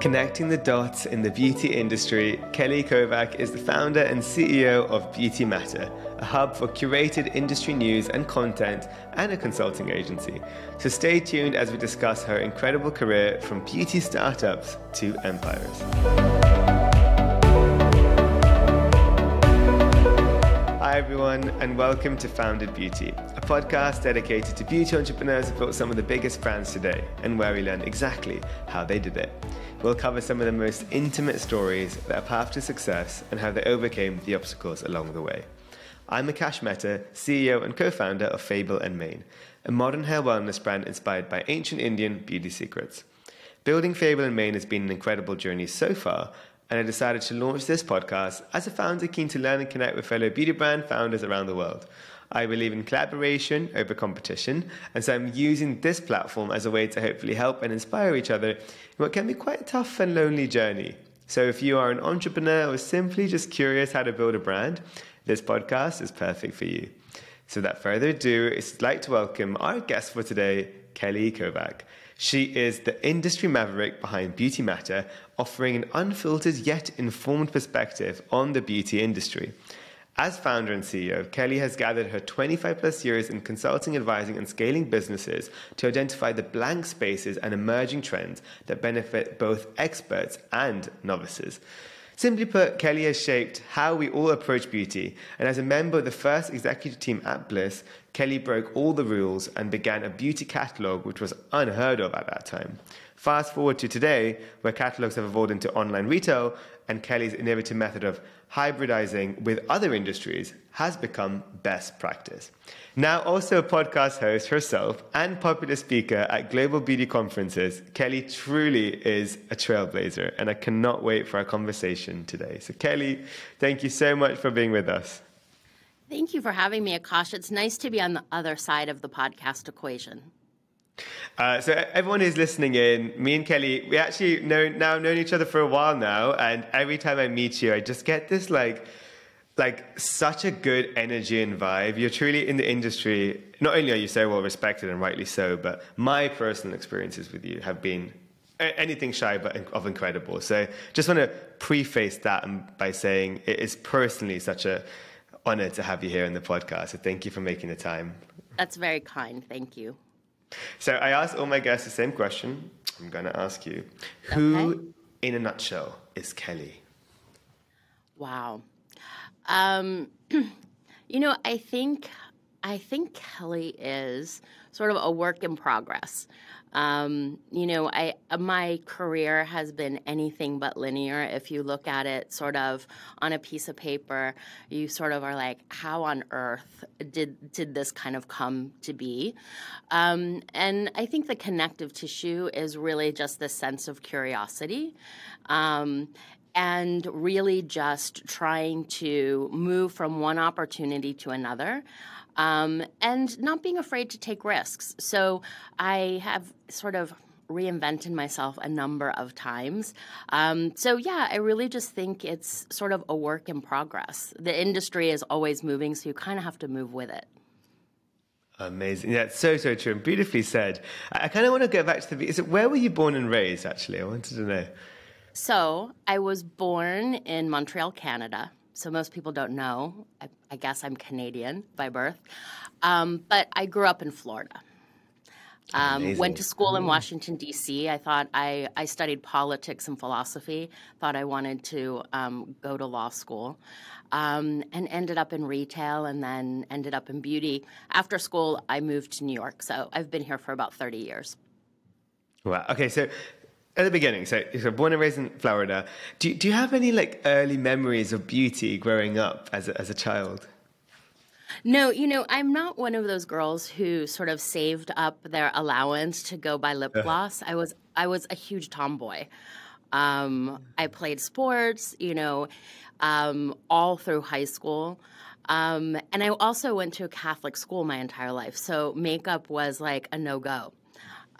Connecting the dots in the beauty industry, Kelly Kovack is the founder and CEO of Beauty Matter, a hub for curated industry news and content and a consulting agency. So stay tuned as we discuss her incredible career from beauty startups to empires. Everyone, and welcome to Founded Beauty, a podcast dedicated to beauty entrepreneurs who built some of the biggest brands today and where we learn exactly how they did it. We'll cover some of the most intimate stories, their path to success, and how they overcame the obstacles along the way. I'm Akash Mehta, CEO and co founder of Fable and Mane, a modern hair wellness brand inspired by ancient Indian beauty secrets. Building Fable and Mane has been an incredible journey so far, and I decided to launch this podcast as a founder keen to learn and connect with fellow beauty brand founders around the world. I believe in collaboration over competition, and so I'm using this platform as a way to hopefully help and inspire each other in what can be quite a tough and lonely journey. So if you are an entrepreneur or simply just curious how to build a brand, this podcast is perfect for you. So without further ado, I'd like to welcome our guest for today, Kelly Kovack. She is the industry maverick behind Beauty Matter, offering an unfiltered yet informed perspective on the beauty industry. As founder and CEO, Kelly has gathered her 25 plus years in consulting, advising, and scaling businesses to identify the blank spaces and emerging trends that benefit both experts and novices. Simply put, Kelly has shaped how we all approach beauty, and as a member of the first executive team at Bliss, Kelly broke all the rules and began a beauty catalog which was unheard of at that time. Fast forward to today, where catalogs have evolved into online retail, and Kelly's innovative method of hybridizing with other industries has become best practice. Now, also a podcast host herself and popular speaker at global beauty conferences, Kelly truly is a trailblazer, and I cannot wait for our conversation today. So, Kelly, thank you so much for being with us. Thank you for having me, Akash. It's nice to be on the other side of the podcast equation. Uh, so everyone who's listening in, me and Kelly, we actually know now known each other for a while now, and every time I meet you, I just get this like, like such a good energy and vibe. You're truly in the industry. Not only are you so well respected and rightly so, but my personal experiences with you have been anything shy but of incredible. So just want to preface that by saying it is personally such a honor to have you here in the podcast. So thank you for making the time. That's very kind. Thank you. So I asked all my guests the same question. I'm going to ask you who, okay. in a nutshell, is Kelly? Wow. Um, you know, I think I think Kelly is sort of a work in progress. Um, you know, I uh, my career has been anything but linear. If you look at it sort of on a piece of paper, you sort of are like, how on earth did did this kind of come to be? Um, and I think the connective tissue is really just this sense of curiosity. Um, and really just trying to move from one opportunity to another um, and not being afraid to take risks. So I have sort of reinvented myself a number of times. Um, so, yeah, I really just think it's sort of a work in progress. The industry is always moving, so you kind of have to move with it. Amazing. That's so, so true and beautifully said. I, I kind of want to go back to the. Is it, where were you born and raised, actually? I wanted to know. So, I was born in Montreal, Canada so most people don't know. I, I guess I'm Canadian by birth, um, but I grew up in Florida. Um, went to school in Washington D.C. I thought I, I studied politics and philosophy. Thought I wanted to um, go to law school, um, and ended up in retail, and then ended up in beauty. After school, I moved to New York. So I've been here for about thirty years. Wow. Okay. So at the beginning, so you're born and raised in Florida. Do, do you have any like early memories of beauty growing up as a, as a child? No, you know, I'm not one of those girls who sort of saved up their allowance to go buy lip gloss. I was I was a huge tomboy. Um, I played sports, you know, um, all through high school. Um, and I also went to a Catholic school my entire life. So makeup was like a no go.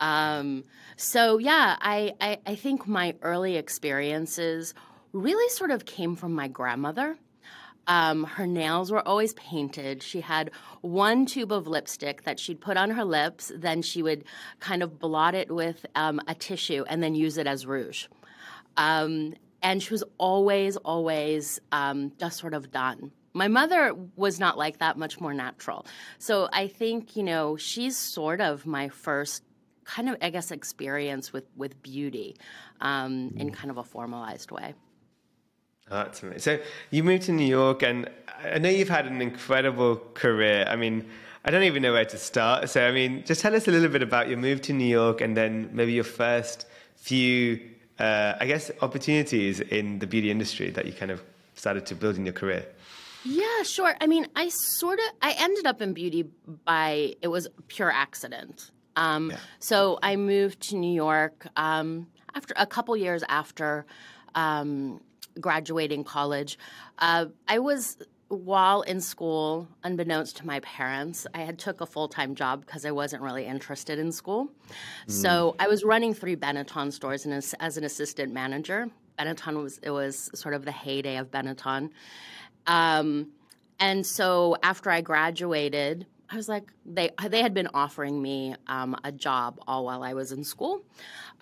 Um, so yeah, I, I, I think my early experiences really sort of came from my grandmother. Um, her nails were always painted. She had one tube of lipstick that she'd put on her lips, then she would kind of blot it with um, a tissue and then use it as rouge. Um, and she was always, always um, just sort of done. My mother was not like that, much more natural. So I think, you know, she's sort of my first kind of, I guess, experience with, with beauty um, in kind of a formalized way. Oh, that's amazing. So you moved to New York, and I know you've had an incredible career. I mean, I don't even know where to start. So, I mean, just tell us a little bit about your move to New York and then maybe your first few, uh, I guess, opportunities in the beauty industry that you kind of started to build in your career. Yeah, sure. I mean, I sort of I ended up in beauty by it was pure accident. Um, yeah. So I moved to New York um, after a couple years after um, graduating college. Uh, I was while in school, unbeknownst to my parents, I had took a full time job because I wasn't really interested in school. Mm. So I was running three Benetton stores as, as an assistant manager. Benetton was it was sort of the heyday of Benetton. Um, and so after I graduated, I was like, they they had been offering me um, a job all while I was in school.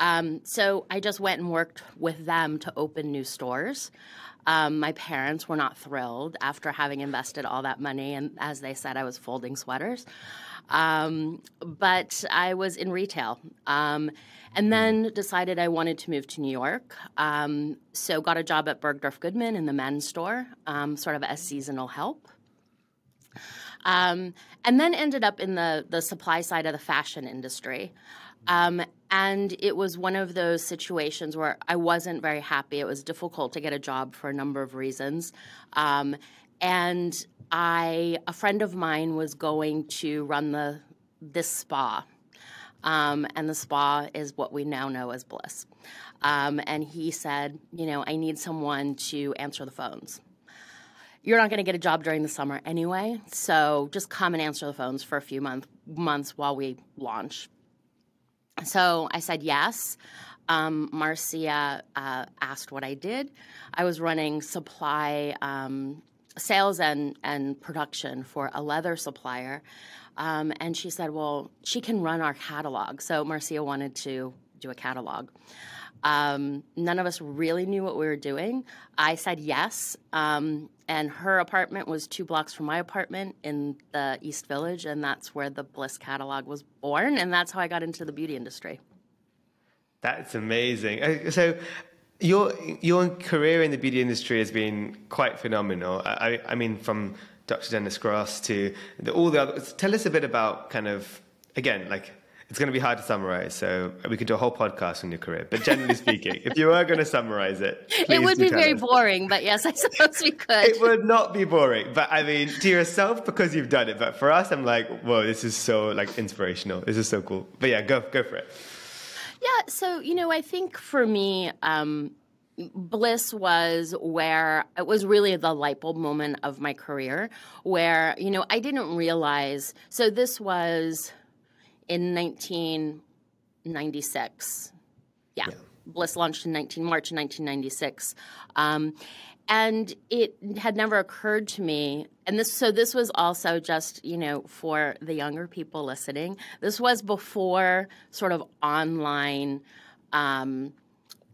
Um, so I just went and worked with them to open new stores. Um, my parents were not thrilled after having invested all that money, and as they said, I was folding sweaters. Um, but I was in retail. Um, and then decided I wanted to move to New York. Um, so got a job at Bergdorf Goodman in the men's store, um, sort of as seasonal help. Um, and then ended up in the the supply side of the fashion industry. Um, and it was one of those situations where I wasn't very happy. It was difficult to get a job for a number of reasons. Um, and I, a friend of mine was going to run the this spa um, and the spa is what we now know as Bliss. Um, and he said, you know, I need someone to answer the phones. You're not going to get a job during the summer anyway, so just come and answer the phones for a few month, months while we launch. So I said yes. Um, Marcia uh, asked what I did. I was running supply, um, sales, and, and production for a leather supplier. Um, and she said, well, she can run our catalog. So Marcia wanted to do a catalog. Um, none of us really knew what we were doing. I said yes, um, and her apartment was two blocks from my apartment in the East Village, and that's where the Bliss catalog was born, and that's how I got into the beauty industry. That's amazing. Uh, so, your your career in the beauty industry has been quite phenomenal. I, I mean, from Dr. Dennis Gross to the, all the others. Tell us a bit about kind of, again, like, it's going to be hard to summarize, so we could do a whole podcast on your career. But generally speaking, if you were going to summarize it, it would be very us. boring. But yes, I suppose we could. It would not be boring, but I mean, to yourself because you've done it. But for us, I'm like, whoa, this is so like inspirational. This is so cool. But yeah, go go for it. Yeah. So you know, I think for me, um, Bliss was where it was really the light bulb moment of my career where, you know, I didn't realize. So this was in 1996. Yeah. yeah. Bliss launched in 19 March 1996. Um, and it had never occurred to me and this so this was also just you know for the younger people listening this was before sort of online um,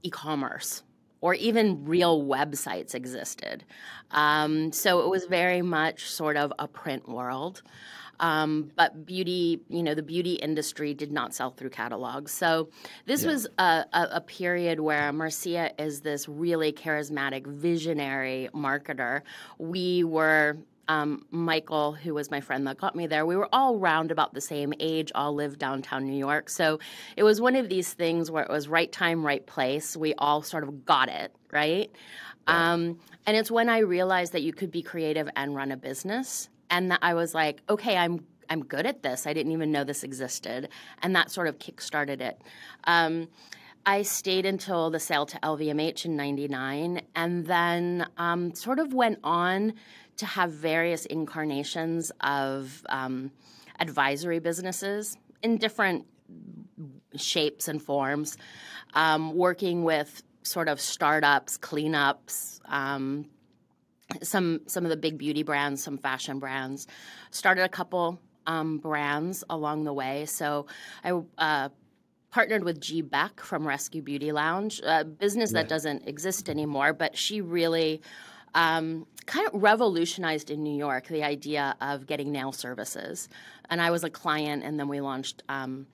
e-commerce or even real websites existed. Um, so it was very much sort of a print world. Um, but beauty, you know, the beauty industry did not sell through catalogs. So this yeah. was a, a, a, period where Marcia is this really charismatic, visionary marketer. We were um, Michael, who was my friend that got me there, we were all round about the same age, all lived downtown New York. So it was one of these things where it was right time, right place. We all sort of got it, right? Um, and it's when I realized that you could be creative and run a business. And that I was like, okay, I'm I'm good at this. I didn't even know this existed. And that sort of kickstarted it. Um, I stayed until the sale to LVMH in 99 and then um, sort of went on to have various incarnations of um, advisory businesses in different shapes and forms, um, working with sort of startups, cleanups, um, some some of the big beauty brands, some fashion brands. Started a couple um, brands along the way. So I uh, partnered with Ji Baek from Rescue Beauty Lounge, a business yeah. that doesn't exist anymore, but she really um, kind of revolutionized in New York the idea of getting nail services. And I was a client, and then we launched. Um,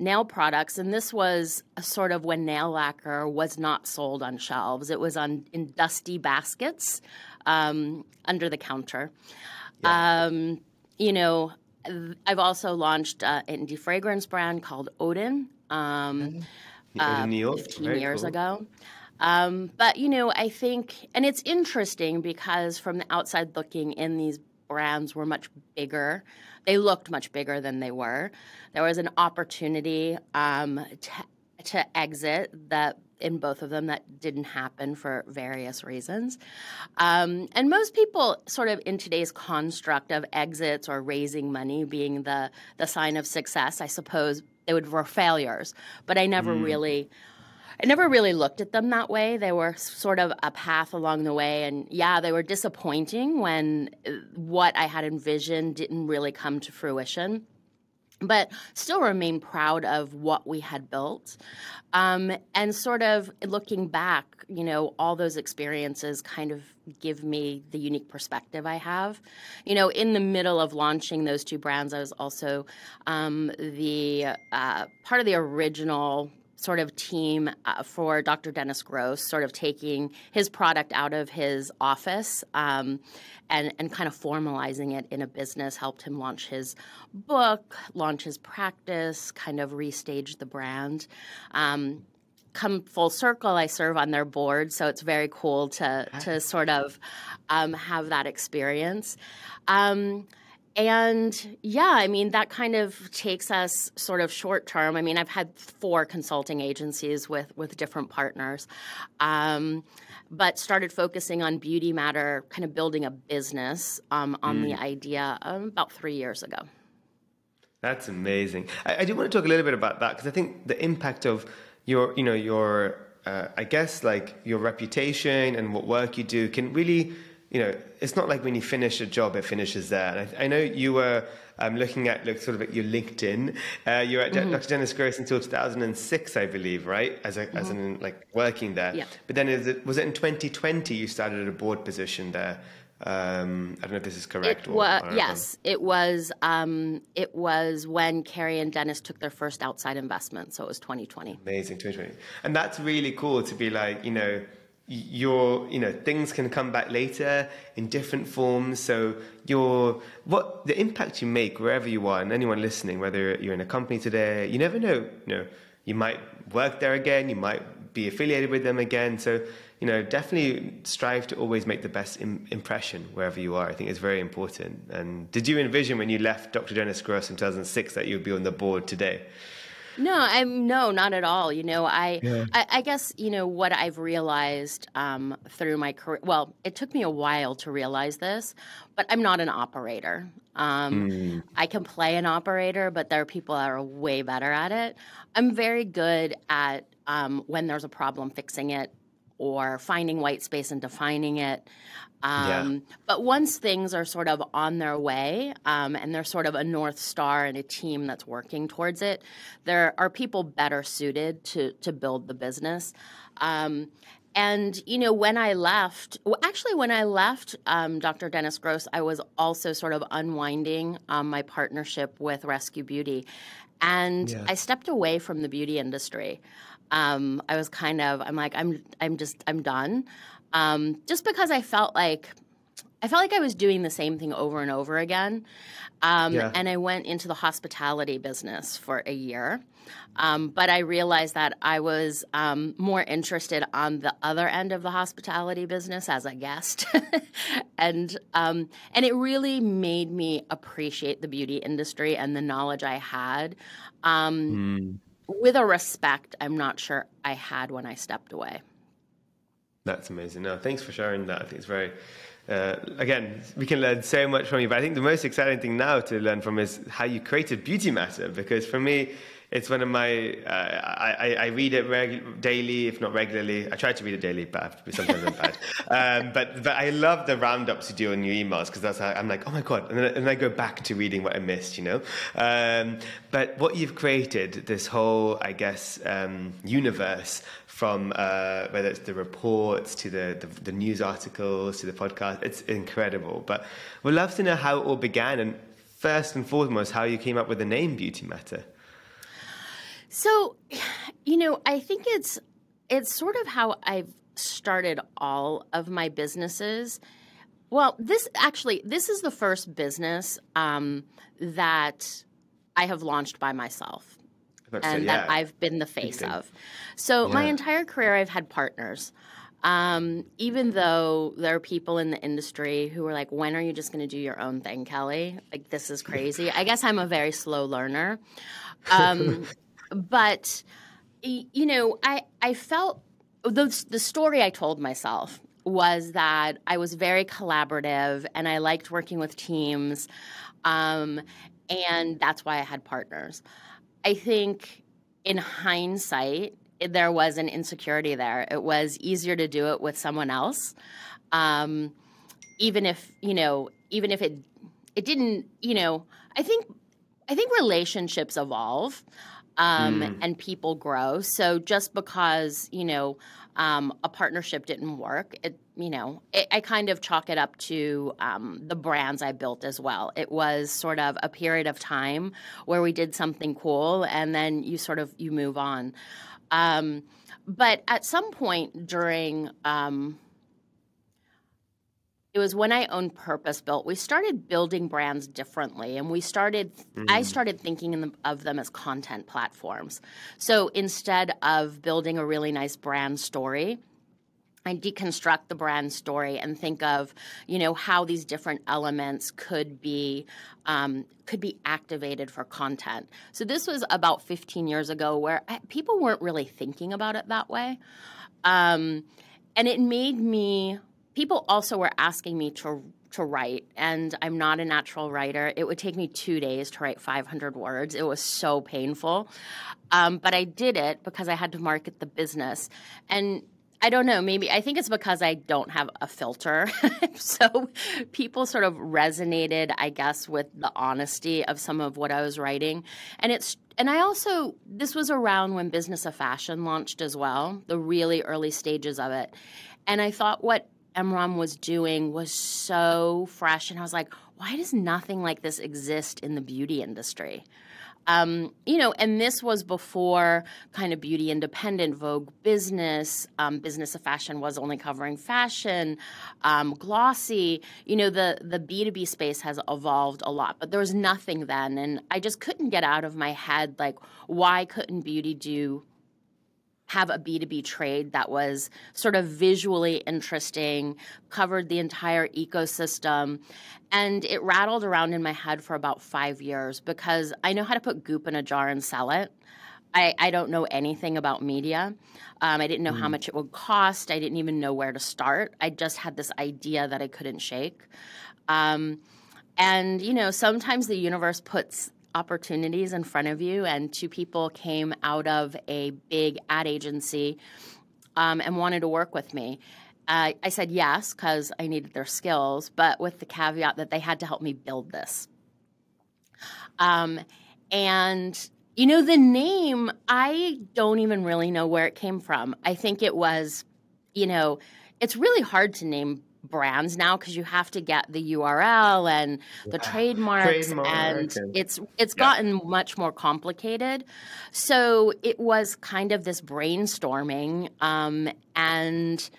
nail products, and this was sort of when nail lacquer was not sold on shelves. It was on in dusty baskets um, under the counter. Yeah. Um, you know, I've also launched an indie fragrance brand called Odin. Um, uh, New York, 15 Very years cool. ago. Um, but you know, I think, and it's interesting because from the outside looking in, these brands were much bigger. They looked much bigger than they were. There was an opportunity um, to, to exit that in both of them that didn't happen for various reasons. Um, and most people, sort of in today's construct of exits or raising money being the the sign of success, I suppose they would were failures. But I never mm. really. I never really looked at them that way. They were sort of a path along the way. And yeah, they were disappointing when uh, what I had envisioned didn't really come to fruition but still remain proud of what we had built. Um, and sort of looking back, you know, all those experiences kind of give me the unique perspective I have. You know, in the middle of launching those two brands, I was also um, the uh, part of the original sort of team uh, for Dr. Dennis Gross, sort of taking his product out of his office um, and, and kind of formalizing it in a business, helped him launch his book, launch his practice, kind of restage the brand. Um, come full circle, I serve on their board, so it's very cool to, to sort of um, have that experience. Um, and yeah, I mean, that kind of takes us sort of short term. I mean, I've had four consulting agencies with, with different partners, um, but started focusing on Beauty Matter, kind of building a business um, on mm. the idea um, about three years ago. That's amazing. I, I, do want to talk a little bit about that because I think the impact of your, you know, your, uh, I guess, like your reputation and what work you do can really you know, it's not like when you finish a job, it finishes there. And I, I know you were um, looking at like, sort of at your LinkedIn. Uh, you were at mm-hmm. Dr. Dennis Gross until 2006, I believe, right? As a, mm-hmm. as an like working there. Yeah. But then it, was it in 2020 you started a board position there? Um, I don't know if this is correct. It was, yes, it was. Um, it was when Carrie and Dennis took their first outside investment, so it was 2020. Amazing, 2020, and that's really cool to be like, you know, your you know things can come back later in different forms. So your what the impact you make wherever you are and anyone listening whether you're in a company today you never know you know you might work there again you might be affiliated with them again. So you know definitely strive to always make the best Im- impression wherever you are. I think it's very important. And did you envision when you left dr dennis gross in 2006 that you'd be on the board today no, I'm no, not at all. You know, I, yeah. I, I, guess you know what I've realized um, through my career. Well, it took me a while to realize this, but I'm not an operator. Um, mm. I can play an operator, but there are people that are way better at it. I'm very good at um, when there's a problem, fixing it or finding white space and defining it. Um, yeah. But once things are sort of on their way um, and they're sort of a North Star and a team that's working towards it, there are people better suited to, to build the business. Um, and you know, when I left, well, actually, when I left um, Dr. Dennis Gross, I was also sort of unwinding um, my partnership with Rescue Beauty, and yeah. I stepped away from the beauty industry. Um, I was kind of, I'm like, I'm, I'm just, I'm done um, just because I felt like I felt like I was doing the same thing over and over again. Um, yeah. And I went into the hospitality business for a year. Um, but I realized that I was um, more interested on the other end of the hospitality business as a guest, and um, and it really made me appreciate the beauty industry and the knowledge I had, mm. With a respect I'm not sure I had when I stepped away. That's amazing. No, thanks for sharing that. I think it's very, uh, again, we can learn so much from you. But I think the most exciting thing now to learn from is how you created Beauty Matter. Because for me, It's one of my. Uh, I, I read it reg- daily, if not regularly. I try to read it daily, but sometimes I'm bad. Um, but but I love the roundups you do on your emails because that's how I'm like, oh my god, and then, and then I go back to reading what I missed, you know. Um, but what you've created, this whole, I guess, um, universe from uh, whether it's the reports to the, the, the news articles to the podcast, it's incredible. But we'd love to know how it all began and first and foremost how you came up with the name Beauty Matter. So, you know, I think it's it's sort of how I've started all of my businesses. Well, this actually this is the first business um, that I have launched by myself. And say, yeah. that I've been the face of. So, yeah. my entire career, I've had partners. Um, even though there are people in the industry who are like, when are you just going to do your own thing, Kelly? Like, this is crazy. I guess I'm a very slow learner. Um, but you know, I I felt the the story I told myself was that I was very collaborative and I liked working with teams, um, and that's why I had partners. I think in hindsight, there was an insecurity there. It was easier to do it with someone else, um, even if you know, even if it it didn't. You know, I think I think relationships evolve um, mm. and people grow. So just because you know um, a partnership didn't work, it you know it, I kind of chalk it up to um, the brands I built as well. It was sort of a period of time where we did something cool, and then you sort of you move on. Um, but at some point during um, it was when I owned Purpose Built. We started building brands differently, and we started. Mm. I started thinking of them as content platforms. So instead of building a really nice brand story, I deconstruct the brand story and think of, you know, how these different elements could be um, could be activated for content. So this was about 15 years ago, where I, people weren't really thinking about it that way, um, and it made me people also were asking me to to write and i'm not a natural writer it would take me two days to write 500 words it was so painful um, but i did it because i had to market the business and I don't know. Maybe I think it's because I don't have a filter. so people sort of resonated, I guess, with the honesty of some of what I was writing. And it's and I also this was around when Business of Fashion launched as well, the really early stages of it. And I thought what Imran was doing was so fresh. And I was like, why does nothing like this exist in the beauty industry? Um, you know, and this was before kind of beauty independent, Vogue business, um, business of fashion was only covering fashion, um, glossy. You know, the the B two B space has evolved a lot, but there was nothing then, and I just couldn't get out of my head like why couldn't beauty do have a B2B trade that was sort of visually interesting, covered the entire ecosystem. And it rattled around in my head for about five years because I know how to put goop in a jar and sell it. I, I don't know anything about media. Um, I didn't know mm. how much it would cost. I didn't even know where to start. I just had this idea that I couldn't shake. Um, and, you know, sometimes the universe puts opportunities in front of you, and two people came out of a big ad agency um, and wanted to work with me. Uh, I said yes because I needed their skills, but with the caveat that they had to help me build this. Um, and you know, the name, I don't even really know where it came from. I think it was, you know, it's really hard to name brands now because you have to get the URL and the yeah. trademarks Trademark and, and, it's it's yeah. gotten much more complicated. So it was kind of this brainstorming um, and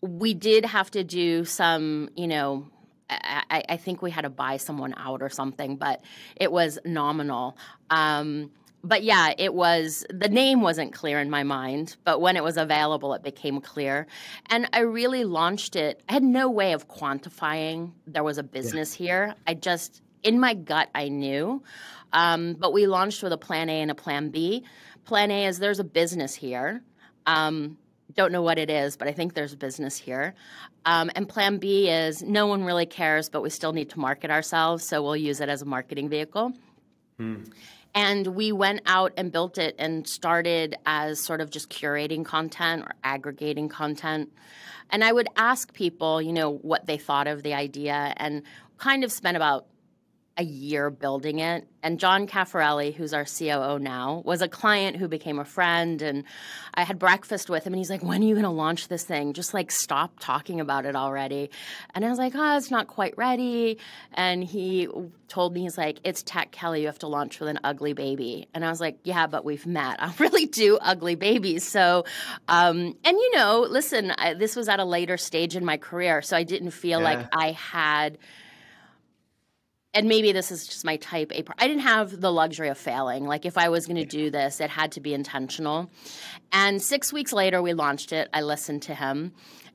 we did have to do some, you know, I, I, think we had to buy someone out or something, but it was nominal. Um, but yeah, it was the name wasn't clear in my mind, but when it was available, it became clear. And I really launched it. I had no way of quantifying there was a business yeah. here. I just, in my gut, I knew. Um, but we launched with a plan A and a plan B. Plan A is there's a business here. Um, don't know what it is, but I think there's a business here. Um, and plan B is no one really cares, but we still need to market ourselves, so we'll use it as a marketing vehicle. Hmm. And we went out and built it and started as sort of just curating content or aggregating content. And I would ask people, you know, what they thought of the idea and kind of spent about a year building it. And John Caffarelli, who's our COO now, was a client who became a friend. And I had breakfast with him, and he's like, When are you going to launch this thing? Just like stop talking about it already. And I was like, Oh, it's not quite ready. And he told me, He's like, It's tech, Kelly. You have to launch with an ugly baby. And I was like, Yeah, but we've met. I really do ugly babies. So, um, and you know, listen, I, this was at a later stage in my career. So I didn't feel yeah. like I had and maybe this is just my type A. I didn't have the luxury of failing. Like if I was going to do this, it had to be intentional. And six weeks later, we launched it. I listened to him.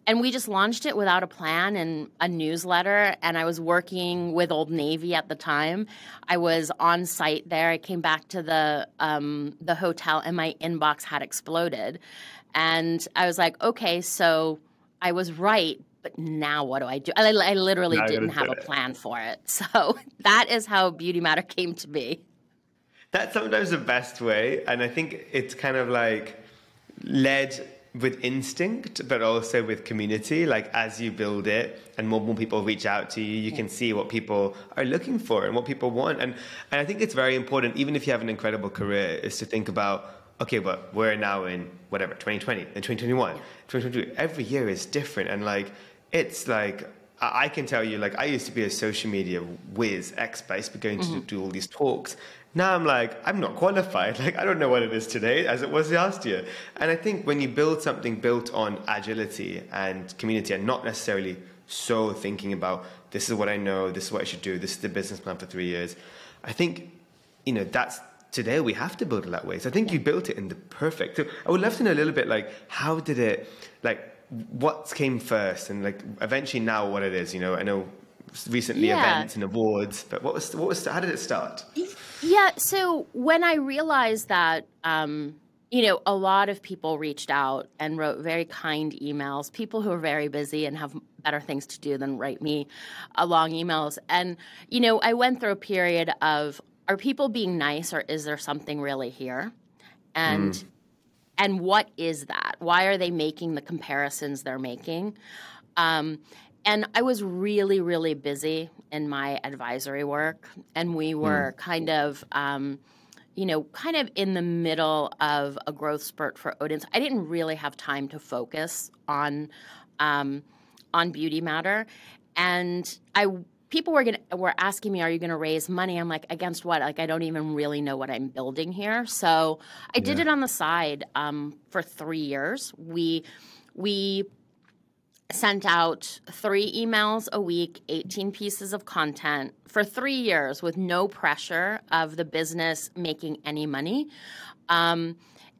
And we just launched it without a plan and a newsletter. And I was working with Old Navy at the time. I was on site there. I came back to the um, the hotel, and my inbox had exploded. And I was like, okay, so I was right, but now what do I do? I, I literally now didn't have a plan for it. So that is how Beauty Matter came to be. That's sometimes the best way. And I think it's kind of like led with instinct, but also with community. Like as you build it and more, and more people reach out to you, you can see what people are looking for and what people want. And, and I think it's very important, even if you have an incredible career, is to think about okay, but we're now in whatever, 2020 and 2021, 2022. Every year is different. And like, it's like I can tell you, like I used to be a social media whiz, expert, but going mm-hmm. to do all these talks. Now I'm like, I'm not qualified. Like I don't know what it is today as it was last year. And I think when you build something built on agility and community, and not necessarily so thinking about this is what I know, this is what I should do, this is the business plan for three years. I think, you know, that's today we have to build it that way. So I think you built it in the perfect. So I would love to know a little bit like how did it like what came first and like eventually now what it is you know i know recently yeah. events and awards but what was what was how did it start? Yeah so when i realized that um you know a lot of people reached out and wrote very kind emails people who are very busy and have better things to do than write me uh, long emails. And you know i went through a period of are people being nice or is there something really here? And mm and what is that? Why are they making the comparisons they're making? Um, and I was really, really busy in my advisory work, and we hmm. were mm. kind of. Um, you know, kind of in the middle of a growth spurt for Odense. I didn't really have time to focus on um, on Beauty Matter, and I people were gonna were asking me, "Are you going to raise money?" I'm like, "Against what?" Like, I don't even really know what I'm building here. So I did it on the side um, for three years. We we sent out three emails a week, 18 pieces of content for three years with no pressure of the business making any money. Um,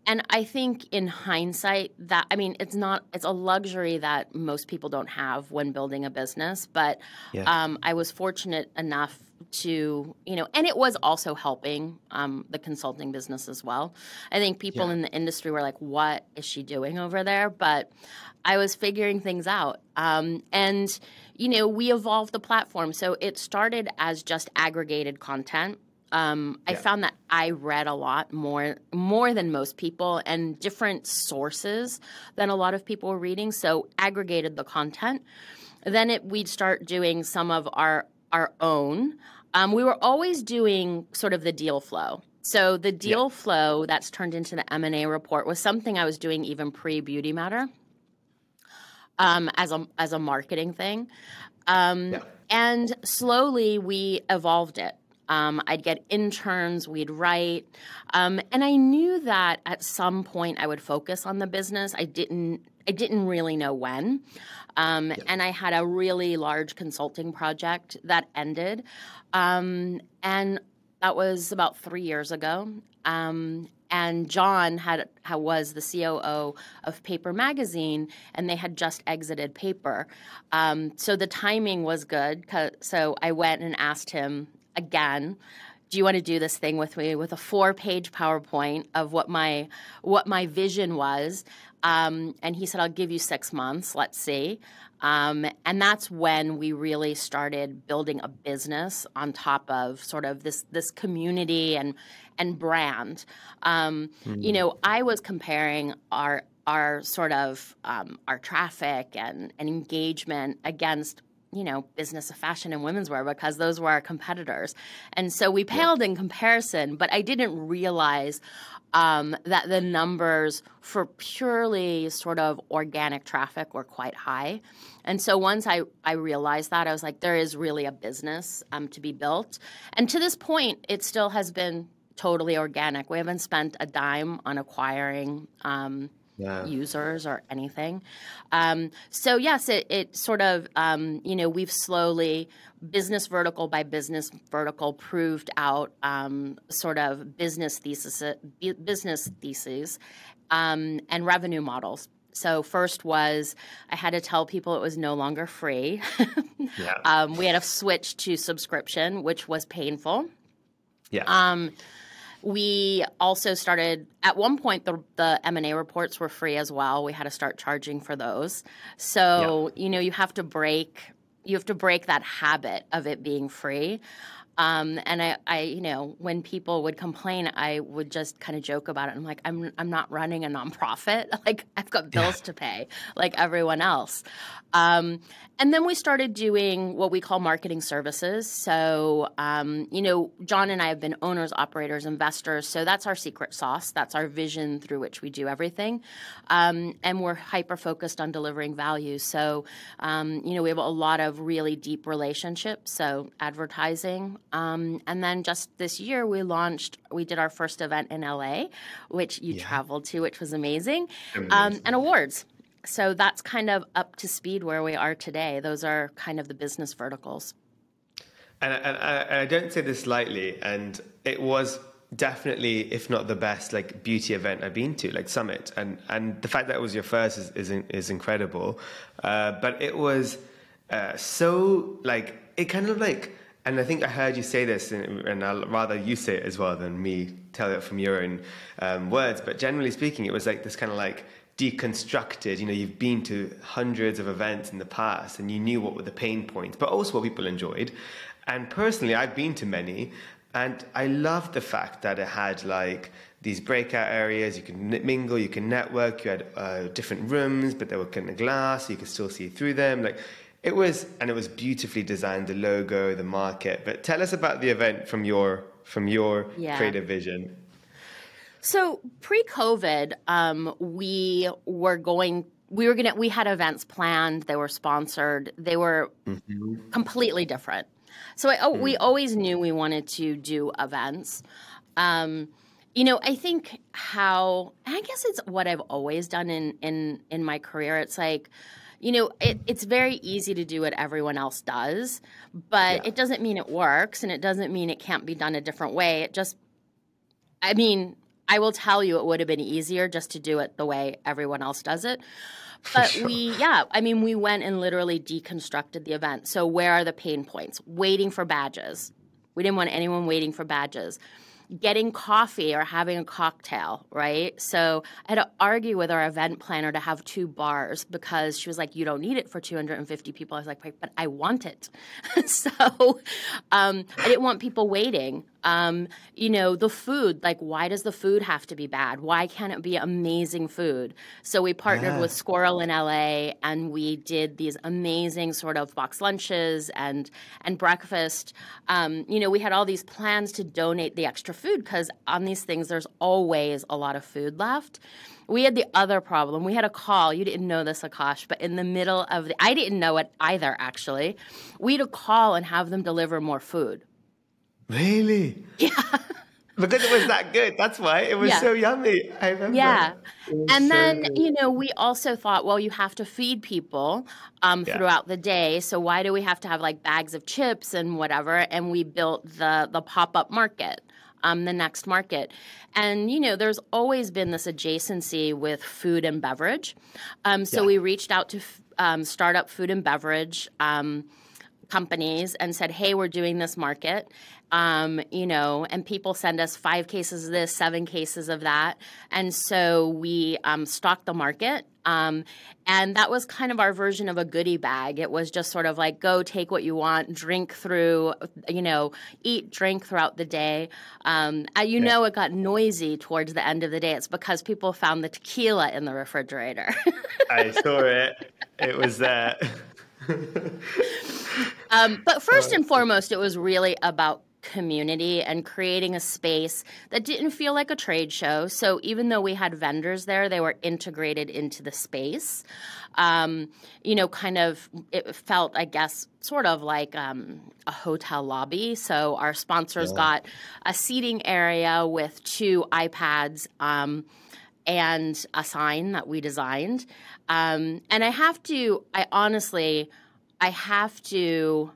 and I think in hindsight that I mean it's not it's a luxury that most people don't have when building a business. But yeah. um, I was fortunate enough to you know, and it was also helping um, the consulting business as well. I think people yeah. in the industry were like, "What is she doing over there?" But I was figuring things out, um, and you know, we evolved the platform. So it started as just aggregated content um, I found that I read a lot more more than most people and different sources than a lot of people were reading. So aggregated the content. Then it, we'd start doing some of our our own. Um, we were always doing sort of the deal flow. So the deal yeah. flow that's turned into the M and A report was something I was doing even pre Beauty Matter um, as a as a marketing thing. Um, yeah. And slowly we evolved it. Um, I'd get interns, we'd write. Um, and I knew that at some point I would focus on the business. I didn't I didn't really know when. Um, yeah. And I had a really large consulting project that ended. Um, and that was about three years ago. Um, and John had, had, was the COO of Paper Magazine, and they had just exited Paper. Um, so the timing was good. So I went and asked him again do you want to do this thing with me with a four page powerpoint of what my what my vision was? Um, and he said i'll give you six months let's see. Um, and that's when we really started building a business on top of sort of this this community and and brand. Um, mm. you know i was comparing our our sort of um, our traffic and, and engagement against you know, business of fashion and women's wear because those were our competitors. And so we paled yeah. in comparison, but I didn't realize um, that the numbers for purely sort of organic traffic were quite high. And so once I, I realized that, I was like, there is really a business um, to be built. And to this point, it still has been totally organic. We haven't spent a dime on acquiring. Um, yeah. users or anything. Um, so yes, it, it sort of um, you know we've slowly business vertical by business vertical proved out um, sort of business thesis business theses um, and revenue models. So first was I had to tell people it was no longer free. yeah. Um, we had to switch to subscription, which was painful. Yeah. We also started at one point the the M&A reports were free as well. We had to start charging for those. So, yeah. you know, you have to break you have to break that habit of it being free. Um, and I, I, you know, when people would complain, I would just kind of joke about it. I'm like, I'm, I'm not running a nonprofit. Like, I've got bills to pay, like everyone else. Um, and then we started doing what we call marketing services. So, um, you know, John and I have been owners, operators, investors. So that's our secret sauce. That's our vision through which we do everything. Um, and we're hyper focused on delivering value. So, um, you know, we have a lot of really deep relationships. So, advertising. Um, and then just this year, we launched, we did our first event in LA, which you yeah. traveled to, which was amazing, amazing. Um, and awards so that's kind of up to speed where we are today. Those are kind of the business verticals. And, and, and I don't say this lightly, and it was definitely, if not the best, like beauty event I've been to, like Summit, and and the fact that it was your first is is, is incredible. Uh, but it was uh, so like it kind of like, and I think I heard you say this, and, I'll rather you say it as well than me tell it from your own um, words. But generally speaking, it was like this kind of like deconstructed. You know, you've been to hundreds of events in the past and you knew what were the pain points, but also what people enjoyed. And personally, I've been to many and I loved the fact that it had like these breakout areas. You can mingle, you can network. You had uh, different rooms, but they were kind of glass, so you could still see through them. Like it was, and it was beautifully designed. The logo, the market. But tell us about the event from your from your yeah. creative vision. So pre-COVID, um, we were going. We were gonna. We had events planned. They were sponsored. They were mm-hmm. completely different. So I, oh, mm. we always knew we wanted to do events. Um, you know, I think how I guess it's what I've always done in in in my career. It's like, you know, it, it's very easy to do what everyone else does, but yeah. it doesn't mean it works, and it doesn't mean it can't be done a different way. It just, I mean, I will tell you it would have been easier just to do it the way everyone else does it. But sure. we, yeah, I mean, we went and literally deconstructed the event. So, where are the pain points? Waiting for badges. We didn't want anyone waiting for badges getting coffee or having a cocktail, right? So I had to argue with our event planner to have two bars because she was like, you don't need it for 250 people. I was like, but I want it. so um, I didn't want people waiting. Um, you know, the food, like, why does the food have to be bad? Why can't it be amazing food? So we partnered yeah. with Sqirl in LA and we did these amazing sort of box lunches and, and breakfast. Um, you know, we had all these plans to donate the extra food because on these things, there's always a lot of food left. We had the other problem. We had a call. You didn't know this, Akash, but in the middle of the, I didn't know it either, actually. We had a call and have them deliver more food. Really? Yeah. because it was that good. That's why it was yeah. so yummy. I remember. Yeah. And so then, good. you know, we also thought, well, you have to feed people um, yeah. throughout the day. So why do we have to have like bags of chips and whatever? And we built the the pop up market. Um, the next market. And, you know, there's always been this adjacency with food and beverage. Um, so yeah. we reached out to um, startup food and beverage um, companies and said, hey, we're doing this market. Um, you know, and people send us five cases of this, seven cases of that. And so we um, stock the market. Um, and that was kind of our version of a goodie bag. It was just sort of like go take what you want, drink through, you know, eat, drink throughout the day. Um, you yeah. know, it got noisy towards the end of the day. It's because people found the tequila in the refrigerator. I saw it. It was that. um, but first and foremost, it was really about community and creating a space that didn't feel like a trade show. So even though we had vendors there, they were integrated into the space. Um, you know, kind of, it felt, I guess, sort of like um, a hotel lobby. So our sponsors yeah. got a seating area with two iPads. Um, and a sign that we designed. Um, and I have to, I honestly, I have to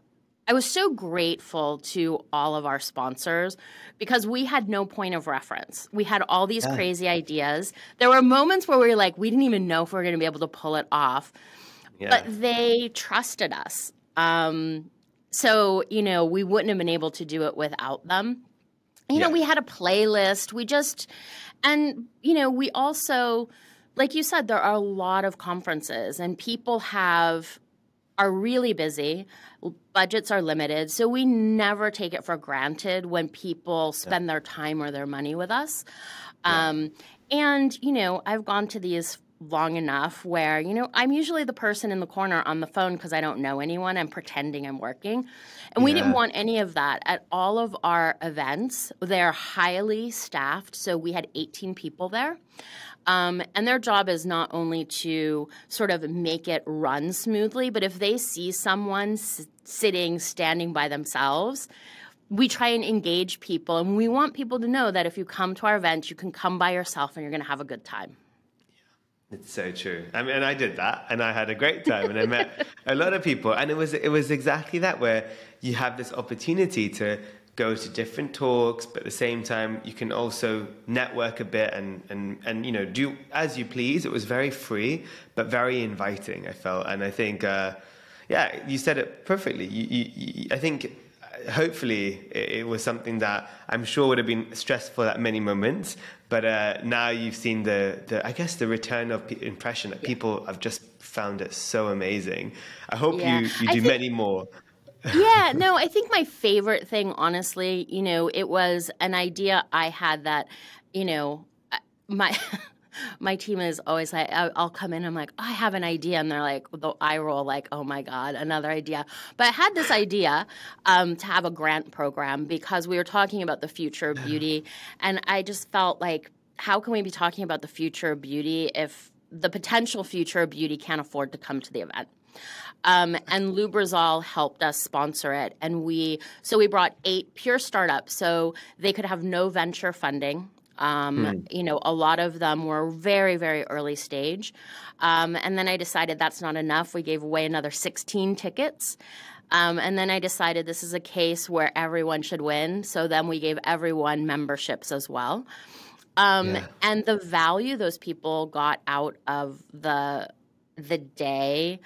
I was so grateful to all of our sponsors because we had no point of reference. We had all these yeah. crazy ideas. There were moments where we were like, we didn't even know if we were going to be able to pull it off, yeah. but they trusted us. Um, so, you know, we wouldn't have been able to do it without them. You yeah. know, we had a playlist. We just, and, you know, we also, like you said, there are a lot of conferences and people have are really busy. Budgets are limited. So we never take it for granted when people spend yeah. their time or their money with us. Yeah. Um, and, you know, I've gone to these long enough where, you know, I'm usually the person in the corner on the phone because I don't know anyone. I'm pretending I'm working. And we yeah. didn't want any of that. At all of our events, they're highly staffed. So we had 18 people there. Um, and their job is not only to sort of make it run smoothly, but if they see someone s- sitting, standing by themselves, we try and engage people. And we want people to know that if you come to our event, you can come by yourself and you're going to have a good time. It's so true. I mean, and I did that, and I had a great time, and I met a lot of people, and it was it was exactly that where you have this opportunity to go to different talks, but at the same time, you can also network a bit and, and, and you know, do as you please. It was very free, but very inviting, I felt. And I think, uh, yeah, you said it perfectly. You, you, you, I think hopefully it, was something that I'm sure would have been stressful at many moments, but uh, now you've seen the, the, I guess, the return of impression that people have just found it so amazing. I hope yeah. you, you do think- many more yeah, no, I think my favorite thing, honestly, you know, it was an idea I had that, you know, my. my team is always like, I'll come in, I'm like, I have an idea. And they're like, the eye roll, like, oh my God, another idea. But I had this idea um, to have a grant program because we were talking about the future of beauty. And I just felt like, how can we be talking about the future of beauty if the potential future of beauty can't afford to come to the event? Um, and Lubrizol helped us sponsor it. And we, so we brought eight pure startups. So they could have no venture funding. Um, hmm. You know, a lot of them were very, very early stage. Um, and then I decided that's not enough. We gave away another 16 tickets. Um, and then I decided this is a case where everyone should win. So then we gave everyone memberships as well. Um, yeah. And the value those people got out of the the day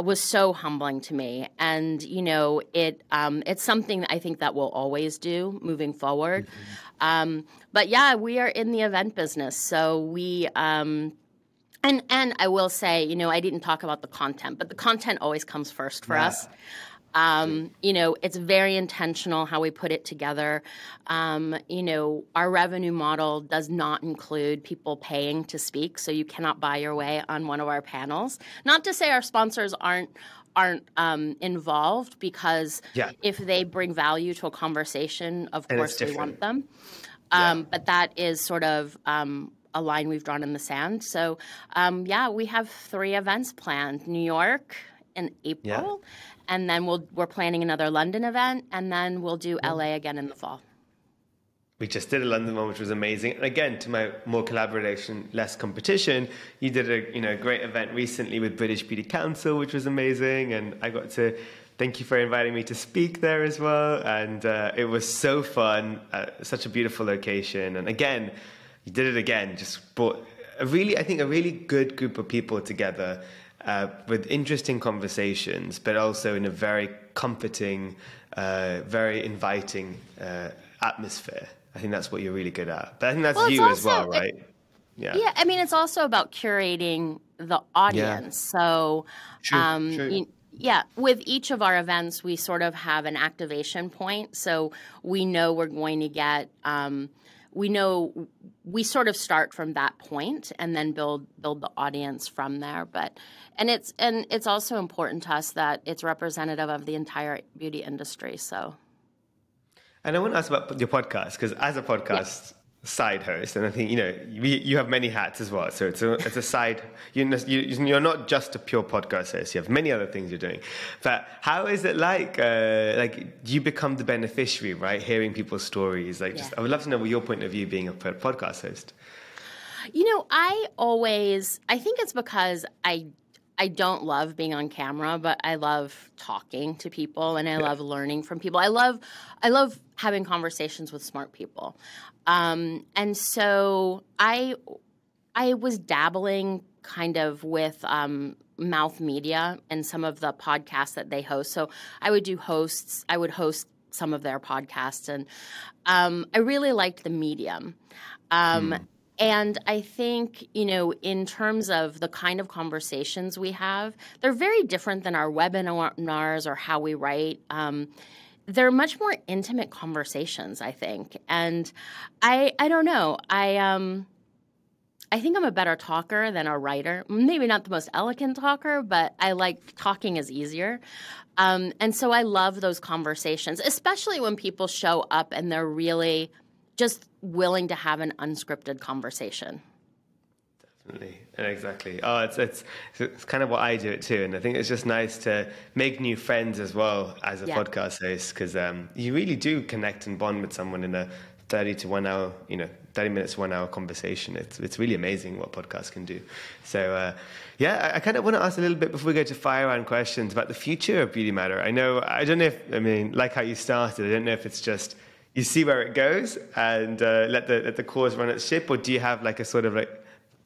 was so humbling to me and you know it um, it's something i think that we'll always do moving forward mm-hmm. um, but yeah we are in the event business so we um, and and i will say you know i didn't talk about the content but the content always comes first for yeah. us um, you know, it's very intentional how we put it together. Um, you know, our revenue model does not include people paying to speak, so you cannot buy your way on one of our panels. Not to say our sponsors aren't aren't um, involved because yeah. if they bring value to a conversation, of and course we want them. Um, yeah. But that is sort of um, a line we've drawn in the sand. So, um, yeah, we have three events planned: New York in April, yeah and then we'll we're planning another London event, and then we'll do LA again in the fall. We just did a London one, which was amazing. And again, to my more collaboration, less competition. You did a you know great event recently with British Beauty Council, which was amazing, and I got to. Thank you for inviting me to speak there as well, and uh, it was so fun. Uh, such a beautiful location, and again, you did it again. Just brought a really, I think, a really good group of people together uh, with interesting conversations, but also in a very comforting, uh, very inviting uh, atmosphere. I think that's what you're really good at. But I think that's Well, you as well, right? Yeah. Yeah, I mean, it's also about curating the audience. So, True, um, true. you- yeah, with each of our events, we sort of have an activation point. So we know we're going to get, um, we know we sort of start from that point and then build build the audience from there. But and it's and it's also important to us that it's representative of the entire beauty industry. So. And I want to ask about your podcast because as a podcast side host, and I think you know you, you have many hats as well. So it's a it's a side. You, you're not just a pure podcast host. You have many other things you're doing. But how is it like? Uh, like you become the beneficiary, right? Hearing people's stories. Like, just Yeah. I would love to know your point of view being a podcast host. You know, I always I think it's because I I don't love being on camera, but I love talking to people and I love learning from people. I love I love having conversations with smart people. Um, and so I I was dabbling kind of with um, Mouth Media and some of the podcasts that they host. So I would do hosts. I would host some of their podcasts, and um, I really liked the medium. Um, And I think, you know, in terms of the kind of conversations we have, they're very different than our webinars or how we write. Um, they're much more intimate conversations, I think. And I I don't know. I um I think I'm a better talker than a writer. Maybe not the most elegant talker, but I like talking is easier. Um, and so I love those conversations, especially when people show up and they're really just willing to have an unscripted conversation. Definitely. Exactly. Oh, it's, it's it's kind of what I do it too, and I think it's just nice to make new friends as well as a Yeah. podcast host because um, you really do connect and bond with someone in a thirty to one hour, you know, thirty minutes to one hour conversation. It's it's really amazing what podcasts can do. So. Uh, yeah, I, I kind of want to ask a little bit before we go to fire round questions about the future of Beauty Matter. I know, I don't know if, I mean, like how you started, I don't know if it's just you see where it goes and uh, let the let the cause run its ship, or do you have like a sort of like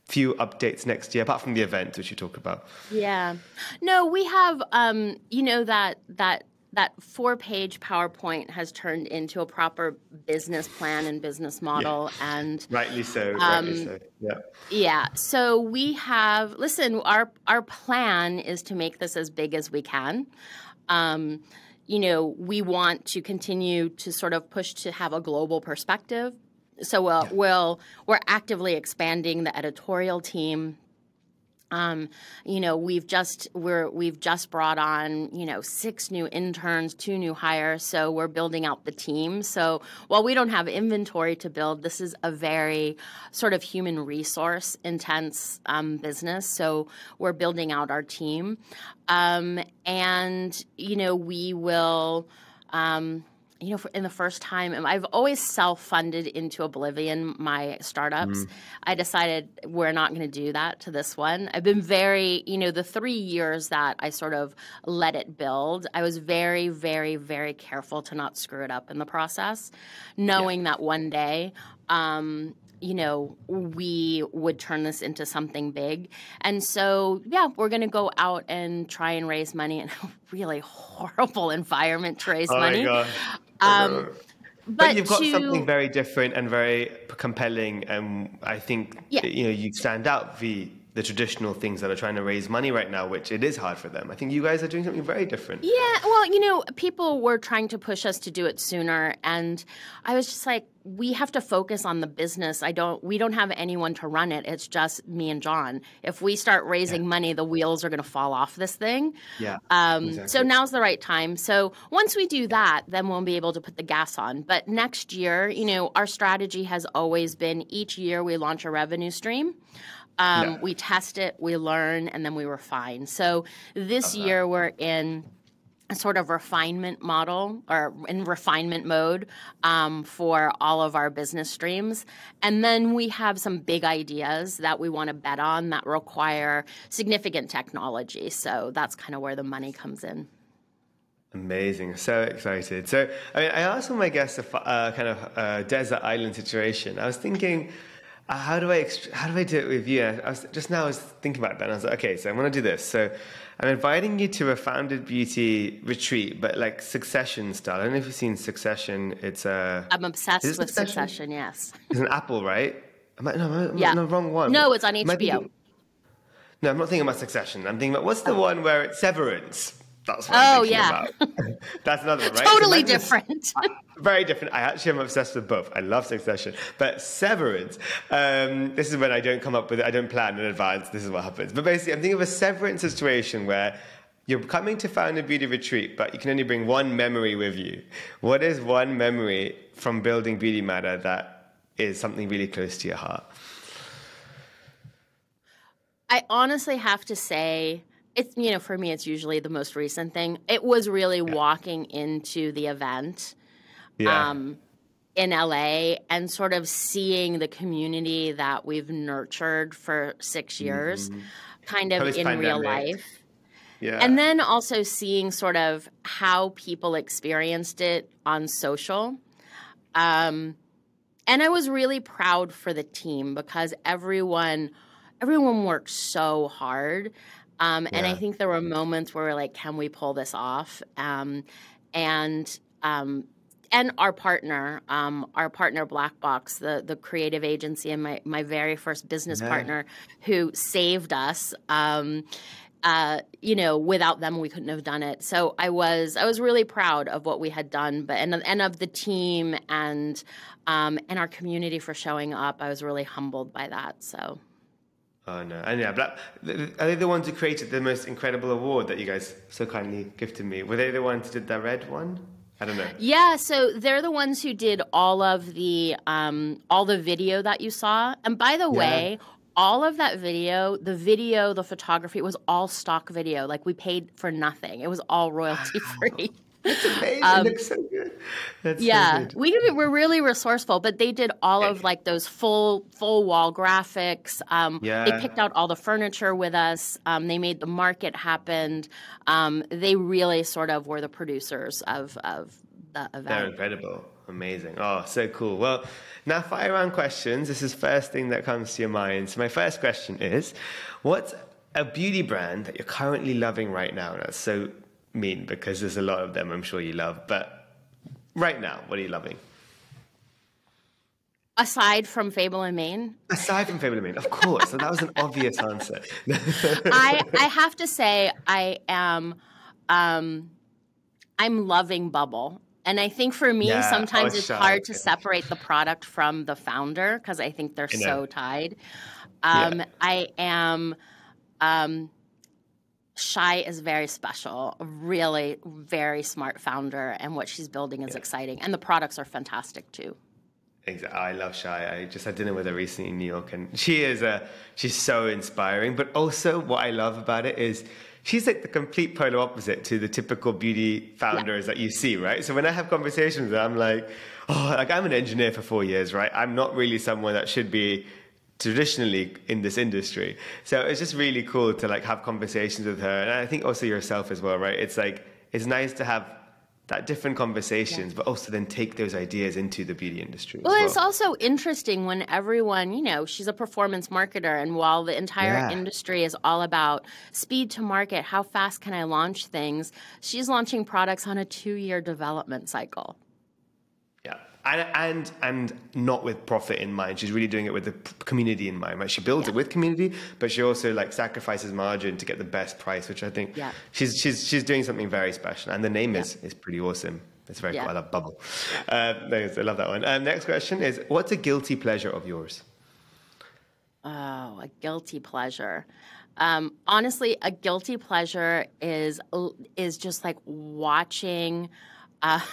few updates next year apart from the event which you talk about? Yeah. No, we have um, you know that that that four-page PowerPoint has turned into a proper business plan and business model and Rightly so. Um, rightly so. Yeah. Yeah. So we have listen, our our plan is to make this as big as we can. Um, you know, we want to continue to sort of push to have a global perspective. So we'll, we'll we're actively expanding the editorial team. Um, you know, we've just we're we've just brought on you know six new interns, two new hires, so we're building out the team. So while we don't have inventory to build, this is a very sort of human resource intense um, business. So we're building out our team, um, and you know we will. Um, you know, for, in the first time, and I've always self-funded into oblivion my startups. I decided we're not going to do that to this one. I've been very, you know, the three years that I sort of let it build, I was very, very, very careful to not screw it up in the process, knowing that one day. Um, you know, we would turn this into something big. And so, yeah, we're going to go out and try and raise money in a really horrible environment to raise Oh money. Um, but, but you've got to- something very different and very compelling, and I think Yeah. you know you stand out the the traditional things that are trying to raise money right now, which it is hard for them. I think you guys are doing something very different. Yeah, well, you know, people were trying to push us to do it sooner, and I was just like, we have to focus on the business. I don't, we don't have anyone to run it. It's just me and John. If we start raising money, the wheels are going to fall off this thing. Yeah. Um, So now's the right time. So once we do that, then we'll be able to put the gas on. But next year, you know, our strategy has always been each year we launch a revenue stream. Um. We test it, we learn, and then we refine. So this year we're in a sort of refinement model or in refinement mode um, for all of our business streams. And then we have some big ideas that we want to bet on that require significant technology. So that's kind of where the money comes in. Amazing. So excited. So, I mean, I asked one of my guests a uh, kind of uh, desert island situation. I was thinking, Uh, how do I how do I do it with you? I was, just now I was thinking about that. And I was like, okay, so I'm gonna do this. So I'm inviting you to a founded beauty retreat, but like Succession style. I don't know if you've seen Succession. It's a. I'm obsessed with Succession? Succession? Yes. It's an Apple, right? Am I, no, am I, yeah. the wrong one. No, it's on HBO. no, I'm not thinking about Succession. I'm thinking about what's the oh. one where it's Severance. That's what oh, yeah. That's another one, right? totally so different. very different. I actually am obsessed with both. I love Succession, but Severance. Um, this is when I don't come up with it. I don't plan in advance. This is what happens. But basically, I'm thinking of a Severance situation where you're coming to Founded Beauty Retreat, but you can only bring one memory with you. What is one memory from building Beauty Matter that is something really close to your heart? I honestly have to say it's you know for me it's usually the most recent thing it was really yeah. walking into the event yeah. um, in la and sort of seeing the community that we've nurtured for six years mm-hmm. kind of in real life yeah. And then also seeing sort of how people experienced it on social. Um, and I was really proud for the team because everyone everyone worked so hard um, yeah. And I think there were moments where we're like, can we pull this off? Um, and um, and our partner, um, our partner Black Box, the the creative agency, and my my very first business yeah. partner, who saved us. Um, uh, you know, without them, we couldn't have done it. So I was I was really proud of what we had done, but and and of the team and um, and our community for showing up. I was really humbled by that. So. Oh no! And yeah, Black, are they the ones who created the most incredible award that you guys so kindly gifted me? Were they the ones who did the red one? I don't know. Yeah, so they're the ones who did all of the um, all the video that you saw. And by the yeah. way, all of that video, the video, the photography, it was all stock video. Like we paid for nothing. It was all royalty free. It's amazing. Um, it looks so good. That's yeah, so good. we we're really resourceful, but they did all of like those full full wall graphics. Um, yeah. They picked out all the furniture with us. Um, they made the market happen. Um, they really sort of were the producers of of the event. They're incredible. Amazing. Oh, so cool. Well, now fire round questions. This is first thing that comes to your mind. So my first question is, what's a beauty brand that you're currently loving right now? That's so mean because there's a lot of them I'm sure you love. But right now, what are you loving? Aside from Fable and Mane? Aside from Fable and Mane, of course. so that was an obvious answer. I I have to say I am um, I'm loving Bubble. And I think for me, yeah, sometimes it's Shai. hard to separate the product from the founder because I think they're so tied. Um, yeah. I am um, Shai is very special, really very smart founder, and what she's building is yeah. exciting. And the products are fantastic too. Exactly. I love Shai. I just had dinner with her recently in New York, and she is a she's so inspiring. But also, what I love about it is she's like the complete polar opposite to the typical beauty founders yeah. that you see, right? So when I have conversations I'm like, oh, like I'm an engineer for four years, right? I'm not really someone that should be traditionally in this industry. So it's just really cool to like have conversations with her, and I think also yourself as well, right? It's like it's nice to have that different conversations, yeah. but also then take those ideas into the beauty industry. Well, well, it's also interesting when everyone, you know, she's a performance marketer, and while the entire yeah. industry is all about speed to market, how fast can I launch things, she's launching products on a two year development cycle and and and not with profit in mind. She's really doing it with the community in mind. Right? She builds yeah. it with community, but she also like sacrifices margin to get the best price, which I think yeah. she's she's she's doing something very special. And the name yeah. is is pretty awesome. It's very cool. I love Bubble. Uh, I love that one. Um, next question is: What's a guilty pleasure of yours? Oh, a guilty pleasure. Um, honestly, a guilty pleasure is is just like watching. Uh,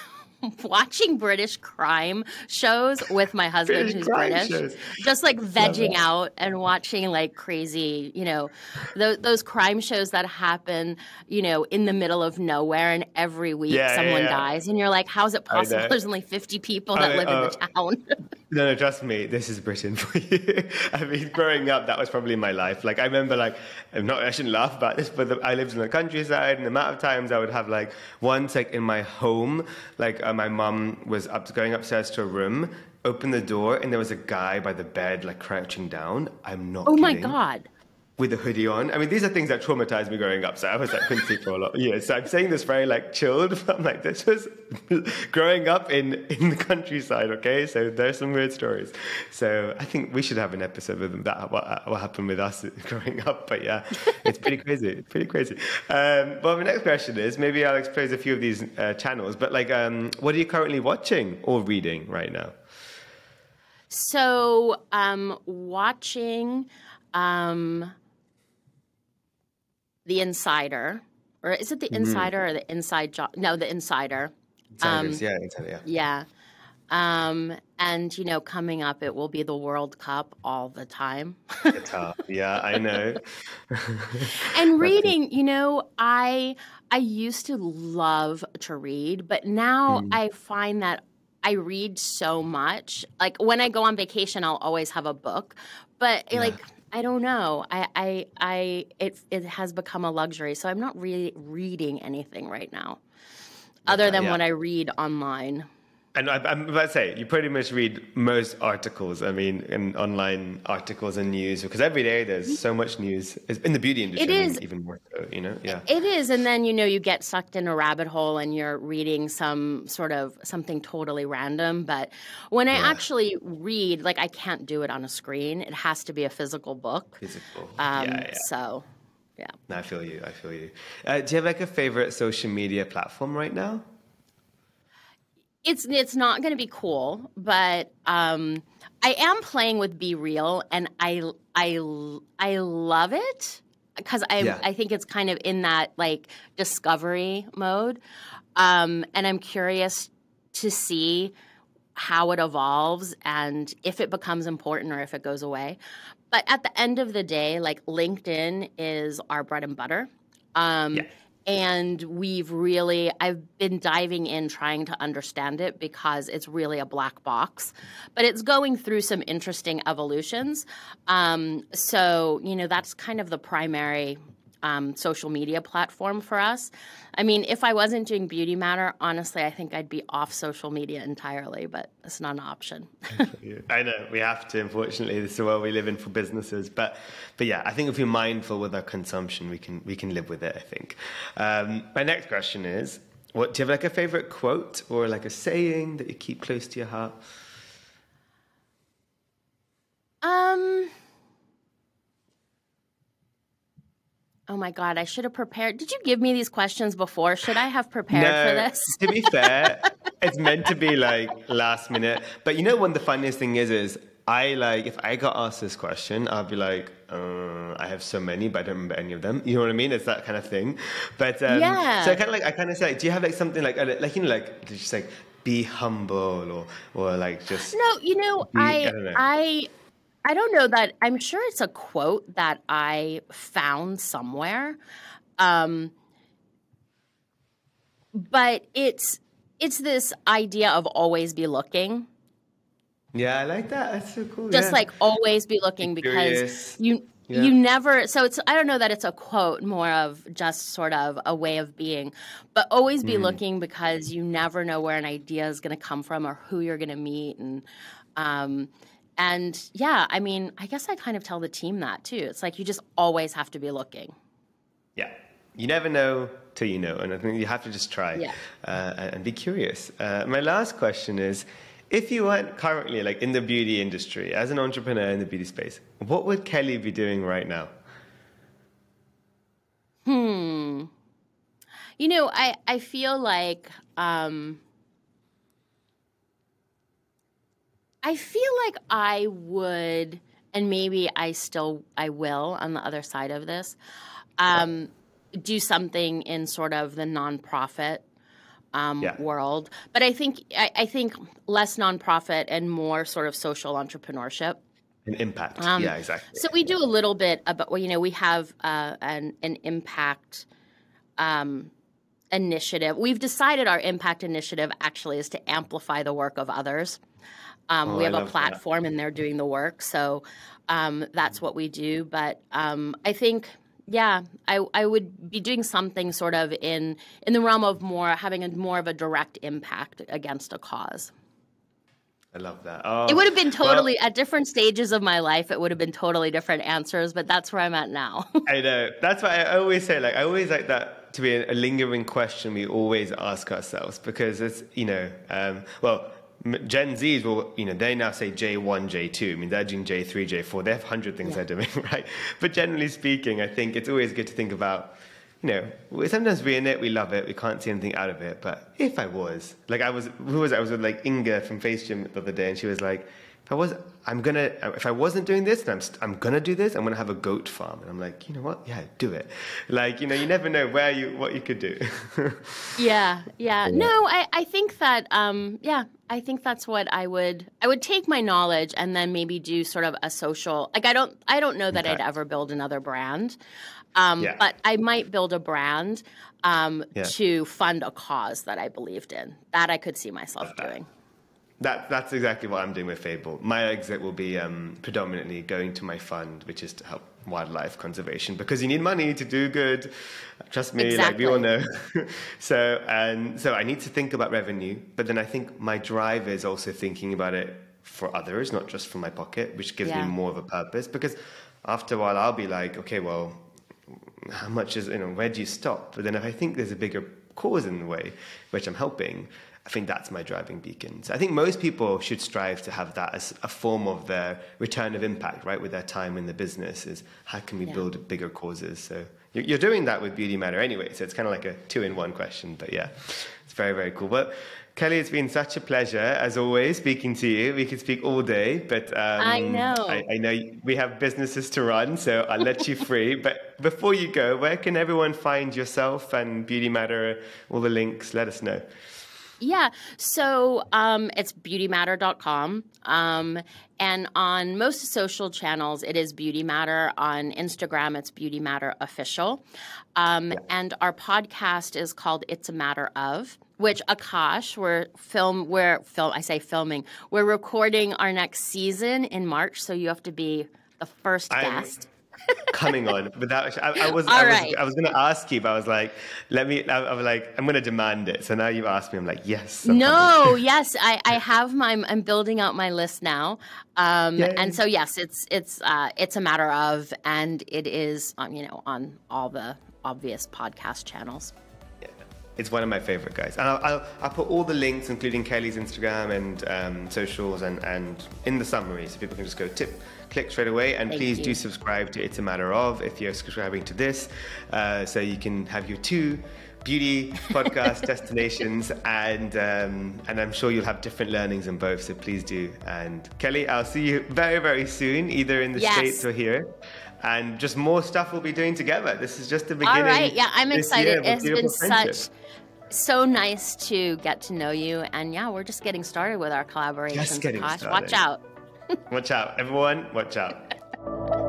watching British crime shows with my husband British who's British, shows. just like vegging out and watching like crazy, you know, th- those crime shows that happen, you know, in the middle of nowhere and every week yeah, someone yeah, yeah. dies and you're like, how is it possible? There's only 50 people that I, live uh, in the town. no, no, trust me, this is Britain for you. I mean, growing up, that was probably my life. Like, I remember, like, I'm not, I shouldn't laugh about this, but the, I lived in the countryside, and the amount of times I would have like once, like in my home, like. Um, my mum was up going upstairs to a room opened the door and there was a guy by the bed like crouching down. I'm not. Oh kidding. my god. With a hoodie on. I mean, these are things that traumatized me growing up. So I was like, couldn't sleep for a lot years. So I'm saying this very like chilled. But I'm like, this was growing up in in the countryside. Okay, so there's some weird stories. So I think we should have an episode with that. What, what happened with us growing up? But yeah, it's pretty crazy. It's pretty crazy. Um, well, my next question is maybe I'll expose a few of these uh, channels. But like, um, what are you currently watching or reading right now? So, um, watching um, The Insider, or is it The Mm-hmm. Insider or The Inside Job? No, The Insider. Insiders, yeah, insider, yeah. Yeah. Um, and, you know, coming up, it will be the World Cup all the time. Qatar. Yeah, I know. and reading, you know, I I used to love to read, but now Mm. I find that I read so much. Like when I go on vacation, I'll always have a book, but Yeah. like I don't know. I I I it it has become a luxury, so I'm not really reading anything right now, other than yeah. what I read online. And I, I'm about to say, you pretty much read most articles. I mean, in online articles and news, because every day there's so much news It's in the beauty industry. It I mean, even more so. You know, yeah. It is, and then you know you get sucked in a rabbit hole and you're reading some sort of something totally random. But when I actually read, like I can't do it on a screen. It has to be a physical book. Physical. Um, yeah, yeah. So, yeah. No, I feel you. I feel you. Uh, do you have like a favorite social media platform right now? It's it's not going to be cool, but um, I am playing with BeReal, and I I I love it because I Yeah. I think it's kind of in that like discovery mode, um, and I'm curious to see how it evolves and if it becomes important or if it goes away. But at the end of the day, like LinkedIn is our bread and butter. Um, Yeah. And we've really, I've been diving in trying to understand it because it's really a black box, but it's going through some interesting evolutions. Um, so, you know, that's kind of the primary um, social media platform for us. I mean, if I wasn't doing Beauty Matter, honestly, I think I'd be off social media entirely, but it's not an option. I know we have to. Unfortunately, this is the world we live in for businesses. But, but yeah, I think if we're mindful with our consumption, we can we can live with it. I think. Um, my next question is: What do you have like a favorite quote or like a saying that you keep close to your heart? Um. Oh my God, I should have prepared. Did you give me these questions before? Should I have prepared for this? to be fair, it's meant to be like last minute. But you know, one of the funniest thing is, is I like if I got asked this question, I'd be like, uh, I have so many, but I don't remember any of them. You know what I mean? It's that kind of thing. But um, Yeah. so I kind of like I kind of say, do you have like something like like you know like just like be humble or or like just No, you know, Be- I I don't know. I I don't know that I'm sure it's a quote that I found somewhere. Um but it's it's this idea of always be looking. yeah, I like that. That's so cool. Just yeah. like always be looking Be because you Yeah. you never so it's I don't know that it's a quote more of just sort of a way of being but always Mm. be looking because you never know where an idea is going to come from or who you're going to meet and um and yeah I mean I guess I kind of tell the team that too it's like you just always have to be looking Yeah. You never know till you know, and I think you have to just try Yeah. uh, and be curious. Uh, my last question is if you weren't currently like in the beauty industry as an entrepreneur in the beauty space, what would Kelly be doing right now? Hmm. You know, I, I feel like um, I feel like I would, and maybe I still I will on the other side of this, um, do something in sort of the nonprofit um, Yeah. world. But I think I, I think less nonprofit and more sort of social entrepreneurship. An impact. Um, yeah, exactly. So we do a little bit about, well, you know, we have uh, an, an impact um, initiative. We've decided our impact initiative actually is to amplify the work of others. Um, Oh, we have a love that. platform and they're doing the work. So um, that's what we do. But um, I think, yeah, I, I would be doing something sort of in, in the realm of more having a more of a direct impact against a cause. I love that. Oh, it would have been totally well, at different stages of my life. It would have been totally different answers, but that's where I'm at now. I know. That's why I always say, like, I always like that to be a, lingering question we always ask ourselves because it's, you know, um, well, Gen Zs will, you know, they now say J1, J2. I mean, they're doing J3, J4. They have 100 things yeah. they're doing, right? But generally speaking, I think it's always good to think about you know, sometimes we're in it, we love it, we can't see anything out of it. But if I was, like I was, who was I? I was with like Inga from FaceGym the other day, and she was like, if I was, I'm gonna, if I wasn't doing this, then I'm, I'm gonna do this. I'm gonna have a goat farm, and I'm like, you know what? Yeah, do it. Like, you know, you never know where you, what you could do. yeah, yeah. No, I, I think that, um, yeah, I think that's what I would, I would take my knowledge and then maybe do sort of a social. Like, I don't, I don't know that okay. I'd ever build another brand. Um, yeah. But I might build a brand um, yeah. to fund a cause that I believed in. That I could see myself uh, doing. That, that's exactly what I'm doing with Fable. My exit will be um, predominantly going to my fund, which is to help wildlife conservation because you need money to do good. Trust me, exactly. like we all know. so, and so I need to think about revenue, but then I think my drive is also thinking about it for others, not just for my pocket, which gives yeah. me more of a purpose. Because after a while, I'll be like, okay, well, how much is, you know, where do you stop? But then if I think there's a bigger cause in the way, which I'm helping, I think that's my driving beacon. So I think most people should strive to have that as a form of their return of impact, right, with their time in the business is how can we yeah. build bigger causes? So you're doing that with Beauty Matter anyway, so it's kind of like a two in one question, but yeah, it's very, very cool. But Kelly, it's been such a pleasure, as always, speaking to you. We could speak all day, but um, I know. I, I, know we have businesses to run, so I'll let you free. But before you go, where can everyone find yourself and Beauty Matter? All the links, let us know. Yeah. So um, it's beautymatter.com. Um, and on most social channels, it is Beauty Matter. On Instagram, it's Beauty Matter Official. Um, yeah. And our podcast is called It's a Matter of, which Akash, we're film, we're film. I say filming. We're recording our next season in March, so you have to be the 1st guest coming on without. I, I was. I was. I was going to ask you, but I was like, let me. I, I was like, I'm going to demand it. So now you asked me. I'm like, yes. I'm no, yes, I, I have my. I'm building out my list now, um, and so yes, it's it's uh, it's a matter of, and it is, um, you know, on all the obvious podcast channels. It's one of my favorite guys. And I'll, I'll, I'll, put all the links, including Kelly's Instagram and um, socials, and, and in the summary so people can just go tip click straight away. And Thank please you. do subscribe to It's a Matter of if you're subscribing to this, uh, so you can have your two beauty podcast destinations, and um, and I'm sure you'll have different learnings in both. So please do. And Kelly, I'll see you very very soon, either in the yes. states or here. And just more stuff we'll be doing together. This is just the beginning. All right, yeah, I'm excited. It's been such so nice to get to know you, and yeah, we're just getting started with our collaboration. Just getting Gosh, started. Watch out. watch out, everyone. Watch out.